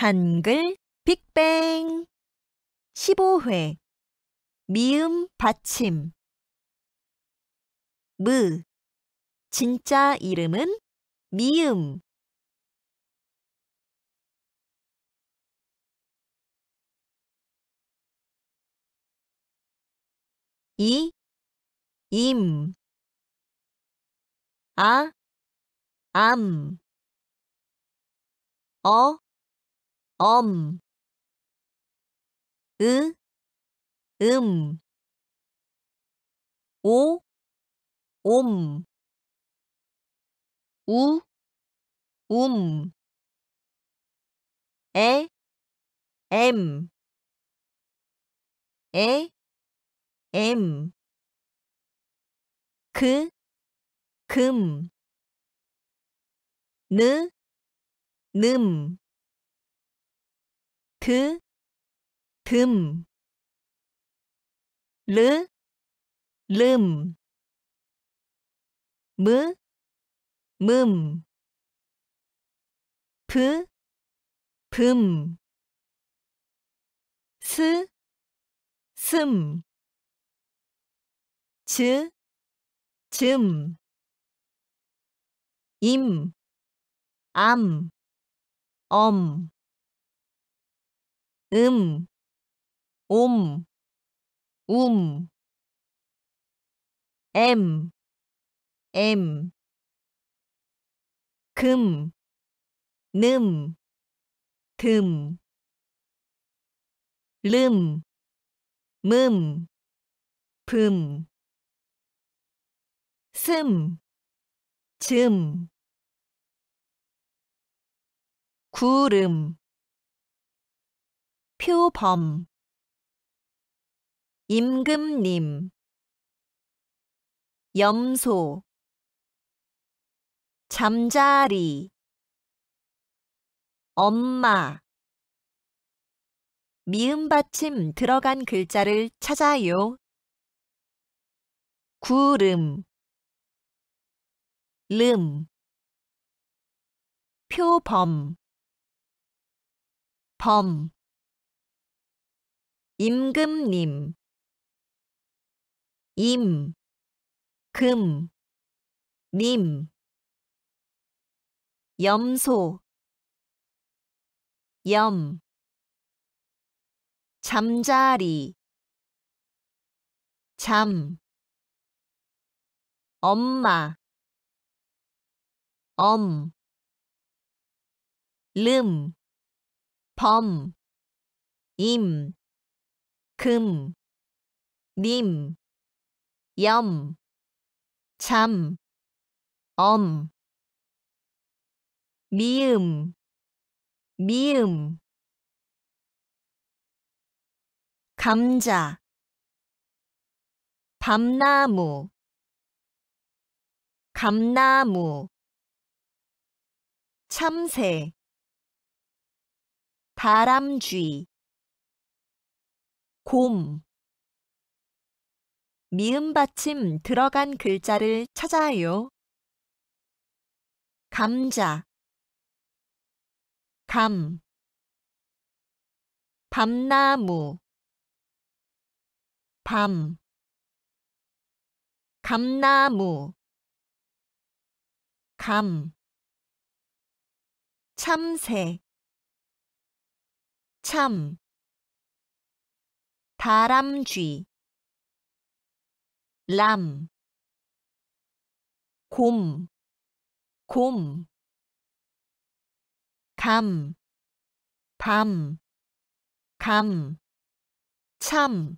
한글 빅뱅. 15회 미음 받침. 무. 진짜 이름은 미음. 이, 임, 아, 암, 어, 엄, 으, 음, 오, 옴, 우, 움, 에, 엠, 에, 엠, 그, 금, 느, 늠 드, 듬, 르, 름, 무, 문, 브, 금, 스, 슴, 즈, 즘, 임, 암, 엄, 음, 옴, 움, 엠, 엠, 금, 늠, 듬, 름, 음, 품, 슴, 즘, 구름, 표범, 임금님, 염소, 잠자리, 엄마, 미음 받침 들어간 글자를 찾아요. 구름, 름, 표범, 범, 임금님, 임, 금, 님, 염소, 염, 잠자리, 잠, 엄마, 엄, 름, 범, 임, 금, 님, 염, 잠, 엄, 미음, 미음, 감자, 밤나무, 감나무, 참새, 다람쥐, 곰, 미음 받침 들어간 글자를 찾아요. 감자, 감, 밤나무, 밤, 감나무, 감, 참새, 참, 다람쥐, 람, 곰, 곰, 감, 밤, 감, 참,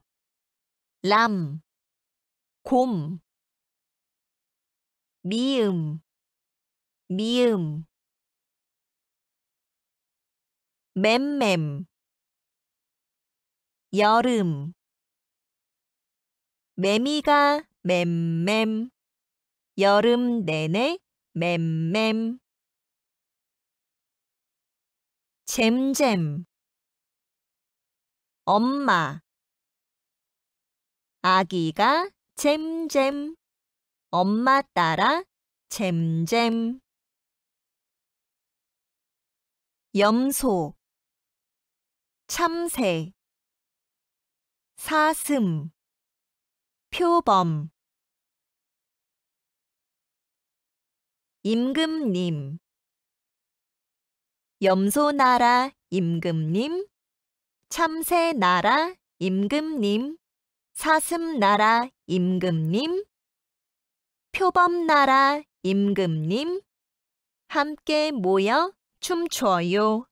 람, 곰, 미음, 미음, 맴맴, 여름, 매미가 맴맴, 여름 내내 맴맴, 잼잼, 엄마, 아기가 잼잼, 엄마 따라 잼잼, 염소, 참새 사슴. 표범. 임금님. 염소나라 임금님. 참새나라 임금님. 사슴나라 임금님. 표범나라 임금님. 함께 모여 춤춰요.